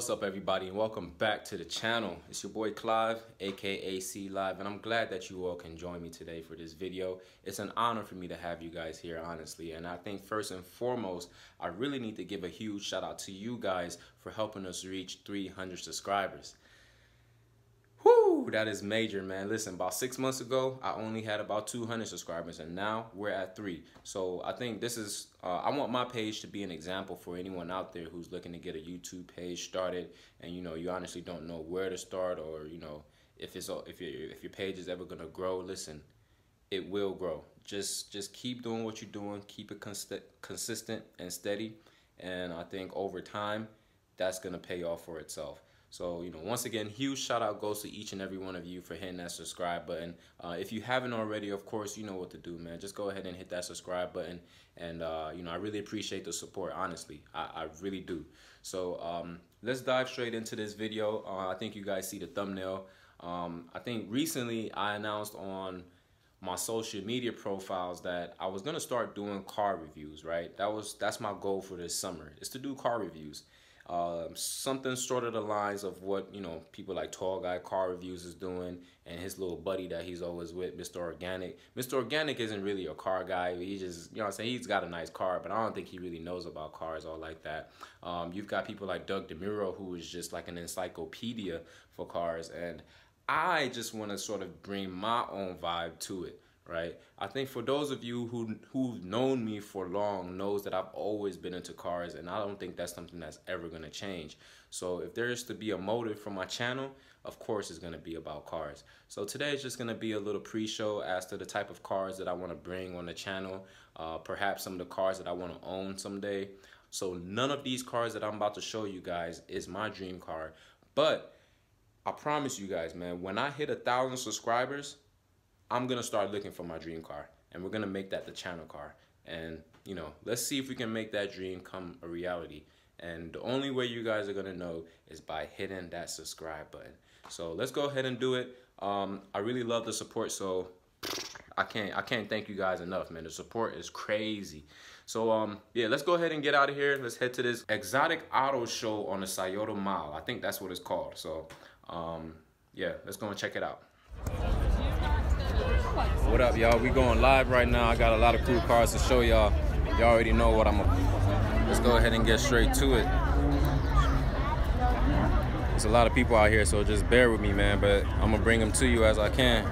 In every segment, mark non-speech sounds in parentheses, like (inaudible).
What's up, everybody and welcome back to the channel. It's your boy Clive, aka C Live, and I'm glad that you all can join me today for this video. It's an honor for me to have you guys here, honestly, and I think first and foremost, I really need to give a huge shout out to you guys for helping us reach 300 subscribers. That is major, man. Listen, about six months ago, I only had about 200 subscribers, and now we're at three. So I think this is, uh, I want my page to be an example for anyone out there who's looking to get a YouTube page started, and you know, you honestly don't know where to start, or you know, if it's if your if your page is ever gonna grow. Listen, it will grow. Just just keep doing what you're doing, keep it cons consistent and steady, and I think over time, that's gonna pay off for itself. So, you know, once again, huge shout out goes to each and every one of you for hitting that subscribe button. Uh, if you haven't already, of course, you know what to do, man. Just go ahead and hit that subscribe button. And, uh, you know, I really appreciate the support, honestly. I, I really do. So um, let's dive straight into this video. Uh, I think you guys see the thumbnail. Um, I think recently I announced on my social media profiles that I was gonna start doing car reviews, right? That was that's my goal for this summer is to do car reviews. Um, something sort of the lines of what you know people like Tall Guy Car Reviews is doing, and his little buddy that he's always with, Mr. Organic. Mr. Organic isn't really a car guy. He just you know I'm saying he's got a nice car, but I don't think he really knows about cars all like that. Um, you've got people like Doug DeMuro who is just like an encyclopedia for cars, and I just want to sort of bring my own vibe to it right? I think for those of you who who've known me for long knows that I've always been into cars and I don't think that's something that's ever going to change. So if there is to be a motive for my channel, of course it's going to be about cars. So today is just going to be a little pre-show as to the type of cars that I want to bring on the channel, uh, perhaps some of the cars that I want to own someday. So none of these cars that I'm about to show you guys is my dream car, but I promise you guys, man, when I hit a thousand subscribers, I'm gonna start looking for my dream car and we're gonna make that the channel car. And you know, let's see if we can make that dream come a reality. And the only way you guys are gonna know is by hitting that subscribe button. So let's go ahead and do it. Um, I really love the support, so I can't I can't thank you guys enough, man. The support is crazy. So um yeah, let's go ahead and get out of here. Let's head to this exotic auto show on the Scioto Mall. I think that's what it's called. So um yeah, let's go and check it out. What up, y'all? We going live right now. I got a lot of cool cars to show y'all. Y'all already know what I'm gonna. Let's go ahead and get straight to it. There's a lot of people out here, so just bear with me, man. But I'm gonna bring them to you as I can.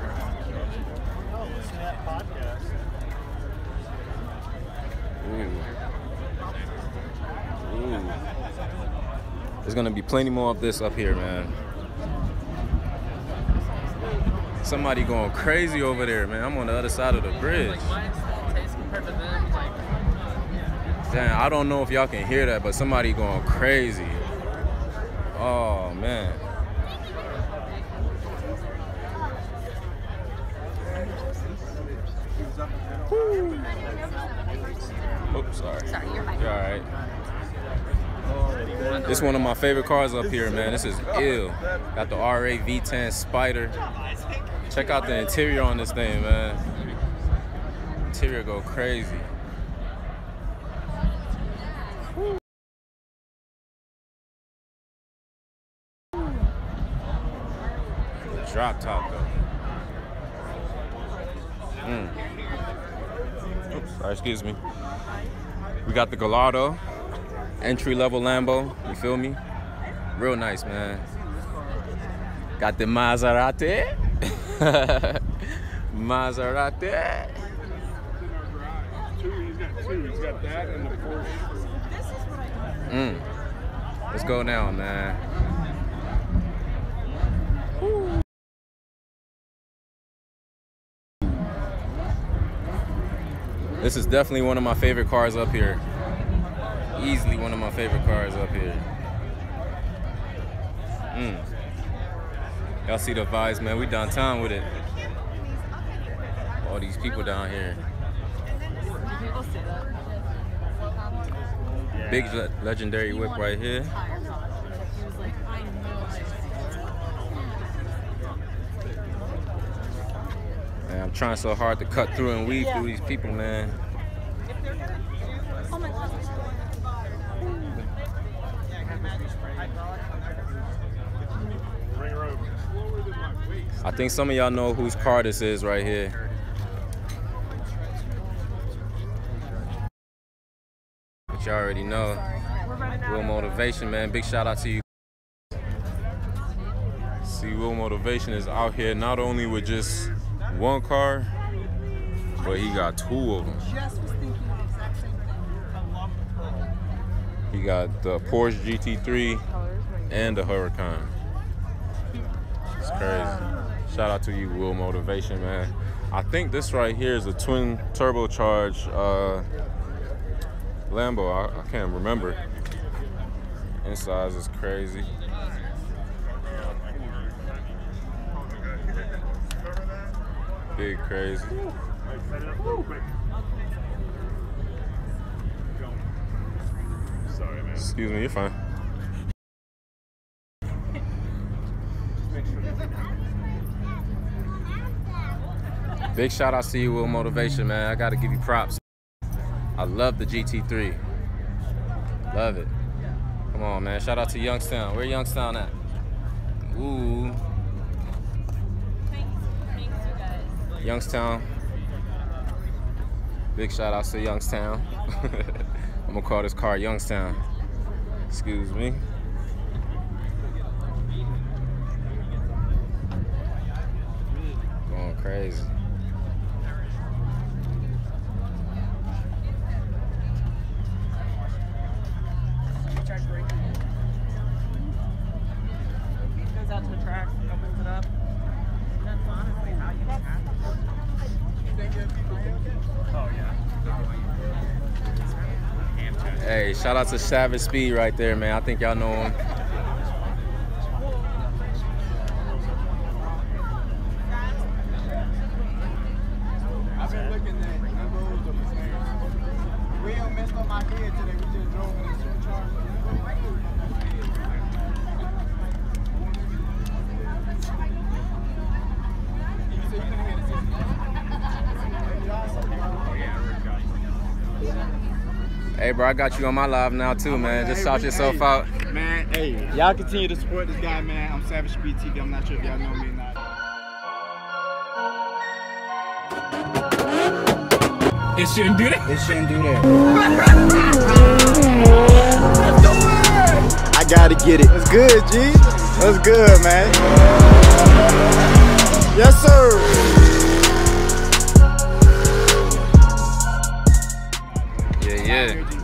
Ooh. Ooh. There's gonna be plenty more of this up here, man. Somebody going crazy over there, man. I'm on the other side of the bridge. Damn, I don't know if y'all can hear that, but somebody going crazy. Oh, man. Oops, sorry. Sorry, you're fine. You're all right. This is one of my favorite cars up here, man. This is ill. Got the R8 V10 Spider. Check out the interior on this thing, man. Interior go crazy. Drop top though. Mm. Oops, sorry, excuse me. We got the Gallardo, entry level Lambo. You feel me? Real nice, man. Got the Maserati. (laughs) Maserati. He's got. Mm. Let's go now, man. This is definitely one of my favorite cars up here. Easily one of my favorite cars up here. Mm. Y'all see the vibes, man. We downtown with it. All these people down here. Big le legendary whip right here. Man, I'm trying so hard to cut through and weave through these people, man. I think some of y'all know whose car this is right here. But y'all already know. Will Motivation, man. Big shout out to you. See, Will Motivation is out here not only with just one car, but he got two of them. He got the Porsche GT3 and the Huracan. It's crazy. Shout out to you, Will Motivation, man. I think this right here is a twin turbocharged uh, Lambo. I, I can't remember. Inside is crazy. Big crazy. Sorry, man. Excuse me, you're fine. Big shout out to you, Will Motivation, man. I gotta give you props. I love the GT3. Love it. Come on, man. Shout out to Youngstown. Where Youngstown at? Ooh. Youngstown. Big shout out to Youngstown. (laughs) I'm gonna call this car Youngstown. Excuse me. Going crazy. Goes out to the track, opens it up. That's honestly how you Oh, yeah. Hey, shout out to Savage Speed right there, man. I think y'all know him. I've been looking at numbers of his name. We ain't messed up my head today. We just drove in a supercharger. You said you couldn't hear the system. Hey, bro, I got you on my live now too, man. Just shout yourself out. Man, hey, y'all continue to support this guy, man. I'm Savage Speed TV. I'm not sure if y'all know me or not. It shouldn't do that. It shouldn't do that. I gotta get it. It's good, G? That's good, man? Yes, sir. Yeah, yeah,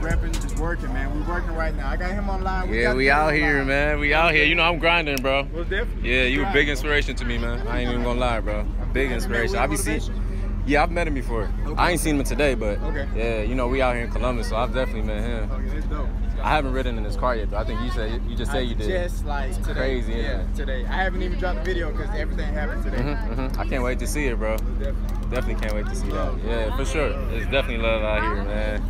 working. We right now. I got him online. Yeah, got we out here, man. We out here. You know, I'm grinding, bro. Well, definitely. Yeah, you a big inspiration to me, man. I ain't even gonna lie, bro. Big inspiration. I be seeing. Yeah, I've met him before. I ain't seen him today, but Okay. yeah, you know, we out here in Columbus, so I've definitely met him. Okay, that's dope. I haven't ridden in his car yet, though. I think you said you just said you did. Just like It's today. crazy, Yeah, it? today. I haven't even dropped the video because everything happened today. hmm hmm I can't wait to see it, bro. Definitely. Definitely can't wait to see that. Yeah, for sure. It's definitely love out here, man.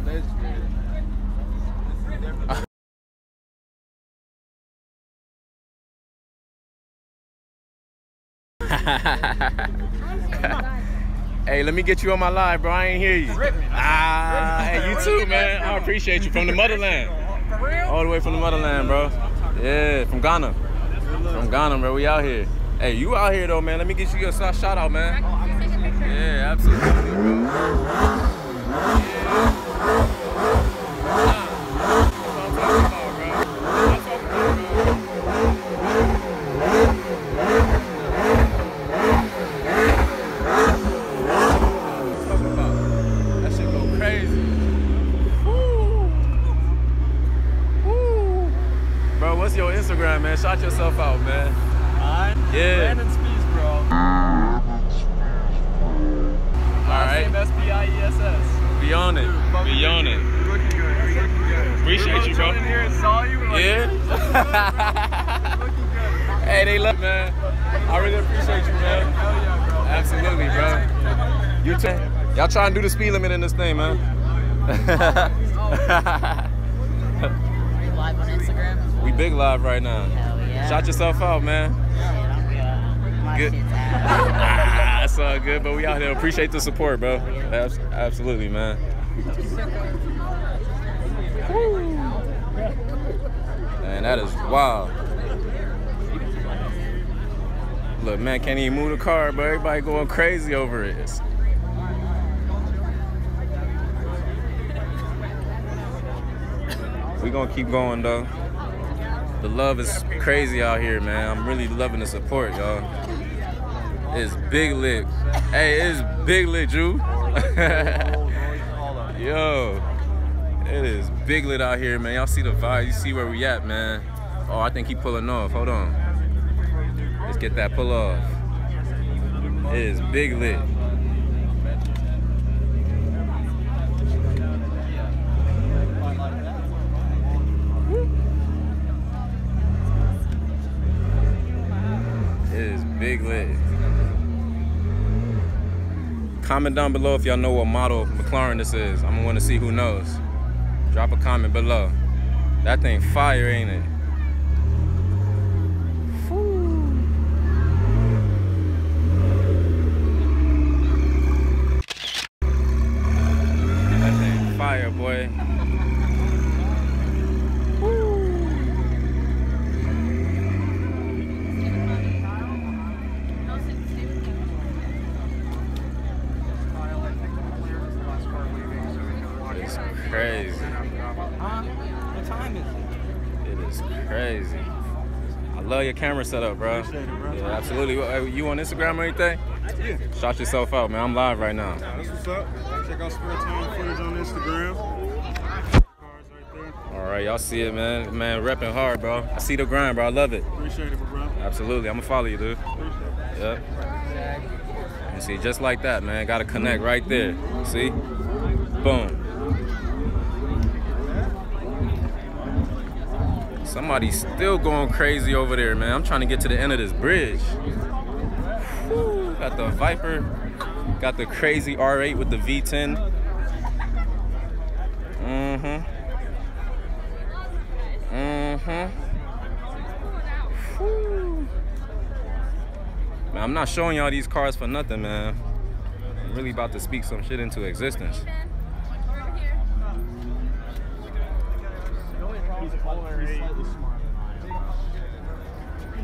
(laughs) hey, let me get you on my live, bro. I ain't hear you. Ah, hey, you too, man. I appreciate you from the motherland. For real? All the way from the motherland, bro. Yeah, from Ghana. From Ghana, bro. We out here. Hey, you out here though, man. Let me get you your shout shout out, man. Yeah, absolutely, bro. That shit go crazy. Woo. Woo. Bro, what's your Instagram, man? Shout yourself out, man. Alright. Yeah. Brandon Spiess, bro. All right. S-P-I-E-S-S. Be on it. Be on it. You're looking good. You're looking good. Appreciate you, bro. in here and saw you. Like, Yeah. Looking good. hey, they love man. I really appreciate you, man. Hell yeah, bro. Absolutely, bro. You too. Y'all try and do the speed limit in this thing, man. Are you live on Instagram? we big live right now. Hell yeah. Shout yourself out, man. My Good. Ah, that's (laughs) all good, but we out here. Appreciate the support, bro. Abs- absolutely, man. Man, that is wild. Look, man, can't even move the car, but everybody going crazy over it. It's- (laughs) we gonna keep going though. The love is crazy out here, man. I'm really loving the support, y'all. It's big lit. Hey, it's big lit, Drew. (laughs) Yo, it is big lit out here, man. Y'all see the vibe. You see where we at, man. Oh, I think he pulling off. Hold on. Let's get that pull off. It is big lit. It is big lit. Comment down below if y'all know what model McLaren this is. I'm gonna wanna see who knows. Drop a comment below. That thing fire, ain't it? That thing fire, boy. It's crazy. What time is it? It is crazy. I love your camera setup, bro. It, bro. Yeah, absolutely. You on Instagram or anything? Yeah. Shout yourself out, man. I'm live right now. That's what's up. Check out Spare Time footage on Instagram. Cars right there. All right, y'all see it, man. Man, repping hard, bro. I see the grind, bro. I love it. Appreciate it, bro. Absolutely. I'm gonna follow you, dude. Yep. And see, just like that, man. Got to connect right there. See? Boom. Somebody's still going crazy over there, man. I'm trying to get to the end of this bridge. Got the Viper. Got the crazy R8 with the V10. Mm-hmm. Mm-hmm. I'm not showing y'all these cars for nothing, man. I'm really about to speak some shit into existence. He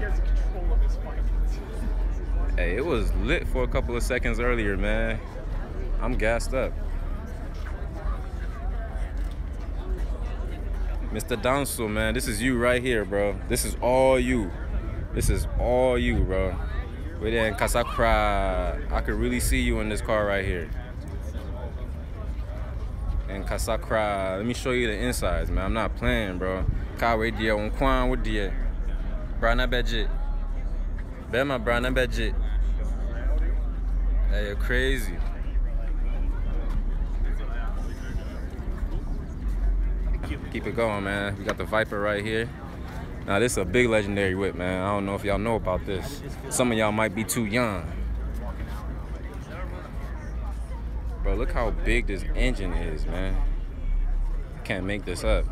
has control of his finances. Hey, it was lit for a couple of seconds earlier, man. I'm gassed up. Mr. Danso, man, this is you right here, bro. This is all you. This is all you, bro. We're there in Casacra. I could really see you in this car right here. In Casacra. Let me show you the insides, man. I'm not playing, bro. With dia, on kwan with dia. Brana budget. Bema Brana budget. Hey, you're crazy. Keep it going, man. We got the Viper right here. Now, this is a big legendary whip, man. I don't know if y'all know about this. Some of y'all might be too young. Bro, look how big this engine is, man. I Can't make this up.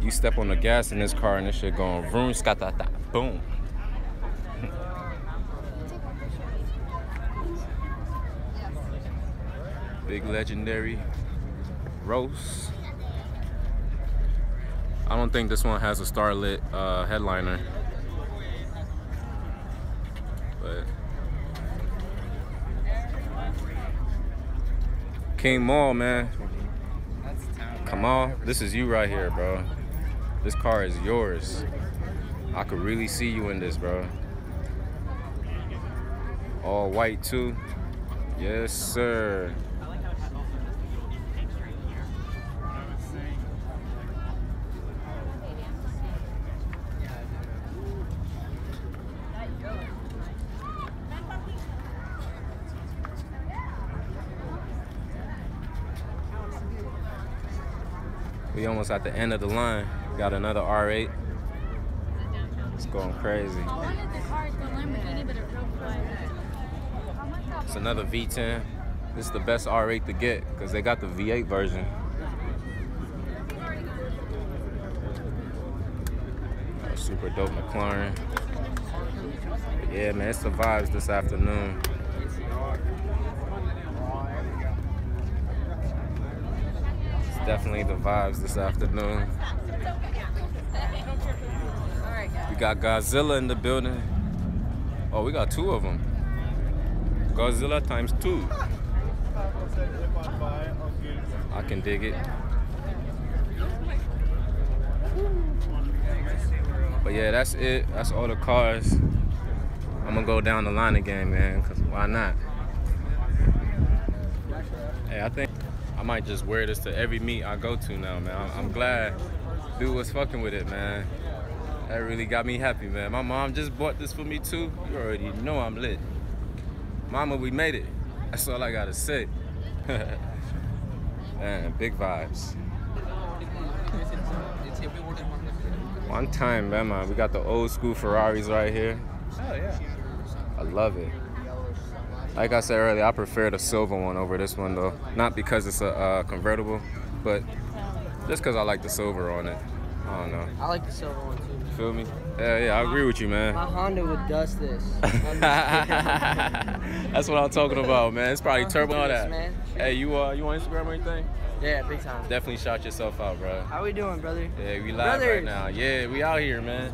You step on the gas in this car and this shit going vroom, skatata, boom. Big legendary roast. I don't think this one has a starlit uh, headliner. But King Mall, man. Come on, this is you right here, bro. This car is yours. I could really see you in this, bro. All white too. Yes, sir. We almost at the end of the line. Got another R8. It's going crazy. I wanted the car, the Lamborghini, but it drove quiet. It's another V10. This is the best R8 to get because they got the V8 version. Super dope McLaren. But yeah, man, it's the vibes this afternoon. Definitely the vibes this afternoon. We got Godzilla in the building. Oh, we got two of them. Godzilla times two. I can dig it. But yeah, that's it. That's all the cars. I'm gonna go down the line again, man, cause why not? Hey, I think might just wear this to every meet I go to now, man. I'm, I'm glad dude was fucking with it, man. That really got me happy, man. My mom just bought this for me too. You already know I'm lit. Mama, we made it. That's all I gotta say. (laughs) man, big vibes. One time, man, man, we got the old school Ferraris right here. Oh yeah. I love it. Like I said earlier, I prefer the silver one over this one though. Not because it's a uh, convertible, but just because I like the silver on it. I don't know. I like the silver one too. man. Feel me? Yeah, yeah, I agree with you, man. My Honda would dust this. (laughs) That's what I'm talking about, man. It's probably turbo and all that. Man. Hey, you uh, you on Instagram or anything? Yeah, big time. Definitely shout yourself out, bro. How we doing, brother? Yeah, we live right now. Yeah, we out here, man.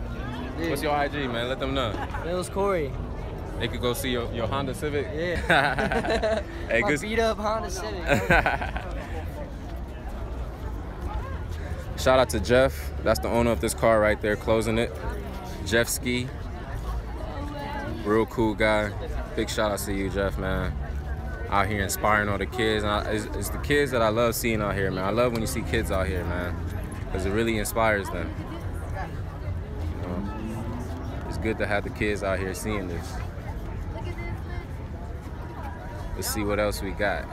Dude, What's your IG, man? Let them know. It was Corey. They could go see your, your Honda Civic. Yeah. (laughs) hey, good. beat up Honda Civic. (laughs) Shout out to Jeff. That's the owner of this car right there, closing it. Jeff Ski. Real cool guy. Big shout out to you, Jeff, man. Out here inspiring all the kids. And I, it's, it's the kids that I love seeing out here, man. I love when you see kids out here, man. Because it really inspires them. You know? It's good to have the kids out here seeing this. Let's see what else we got.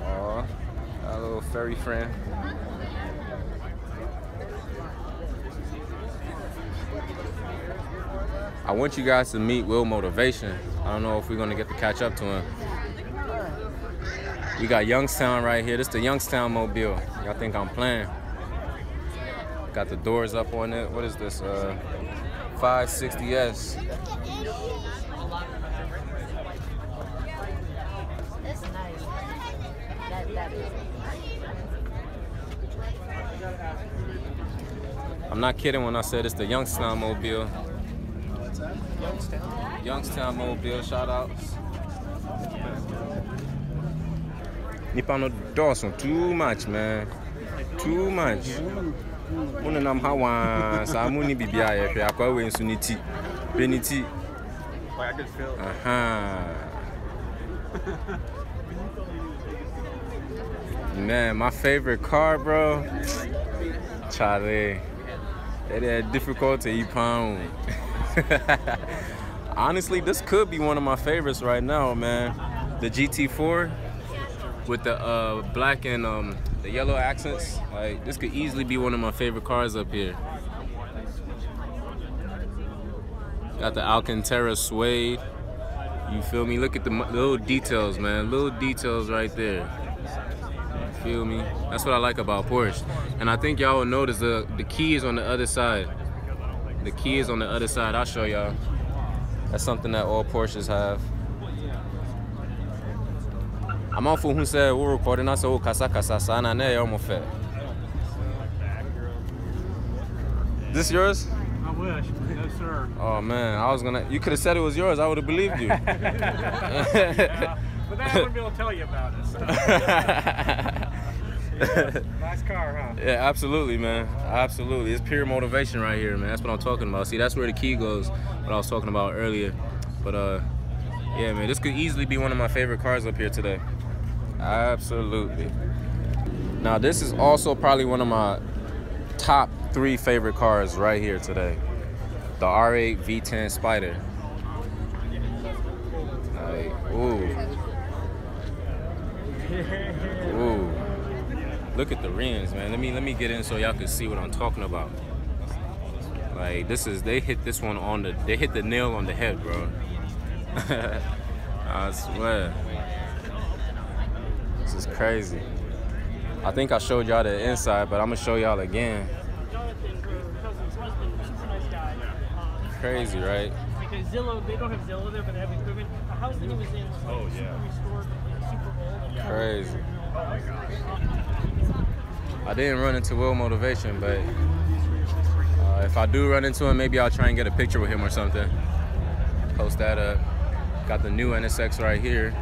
Aw, a little furry friend. I want you guys to meet Will Motivation. I don't know if we're gonna get to catch up to him. We got Youngstown right here. This is the Youngstown Mobile. Y'all think I'm playing? Got the doors up on it. What is this? Uh, 560S. That's nice. That, that is. I'm not kidding when I said it's the Youngstown Mobile. Youngstown Mobile, shout outs. Nipa no Dawson, too much, man. Too much. Ti. Ti. Man, my favorite car, bro. Charlie. It difficult to eat (laughs) pound. Honestly, this could be one of my favorites right now, man. The GT4 with the uh, black and um, the yellow accents. Like this could easily be one of my favorite cars up here. Got the Alcantara suede. You feel me? Look at the little details, man. Little details right there. You Feel me? That's what I like about Porsche. And I think y'all will notice the the key is on the other side. The key is on the other side. I'll show y'all. That's something that all Porsches have. I'm off who said we're recording. I said, oh, kasa kasa sana ne yomo fe. This yours? I wish. No, sir. Oh man, I was gonna. You could have said it was yours. I would have believed you. Yeah, (laughs) but then I wouldn't be able to tell you about it. So. (laughs) nice car, huh? Yeah, absolutely, man. Absolutely. It's pure motivation right here, man. That's what I'm talking about. See, that's where the key goes, what I was talking about earlier. But, uh, yeah, man, this could easily be one of my favorite cars up here today. Absolutely. Now, this is also probably one of my top three favorite cars right here today. The R8 V10 Spider. Like, ooh. Ooh. Look at the rims, man. Let me let me get in so y'all can see what I'm talking about. Like this is they hit this one on the they hit the nail on the head, bro. (laughs) I swear. This is crazy. I think I showed y'all the inside, but I'm gonna show y'all again. Jonathan, her cousin's husband, super nice guy. Crazy, right? because Zillow, they don't have Zillow there, but they have equipment. The house that he was in was like Oh, yeah. super restored, like, super old. and- Crazy. I didn't run into Will Motivation, but uh, if I do run into him, maybe I'll try and get a picture with him or something. Post that up. Got the new NSX right here.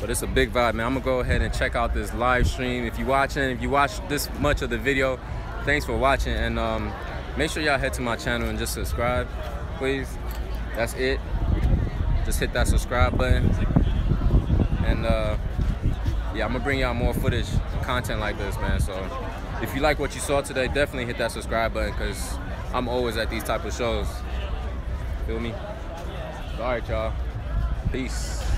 But it's a big vibe, man. I'm gonna go ahead and check out this live stream. If you're watching, if you watch this much of the video, thanks for watching. And um, make sure y'all head to my channel and just subscribe, please. That's it. Just hit that subscribe button. And uh, yeah, I'm gonna bring y'all more footage, content like this, man. So if you like what you saw today, definitely hit that subscribe button because I'm always at these type of shows. Feel me? All right, y'all. Peace.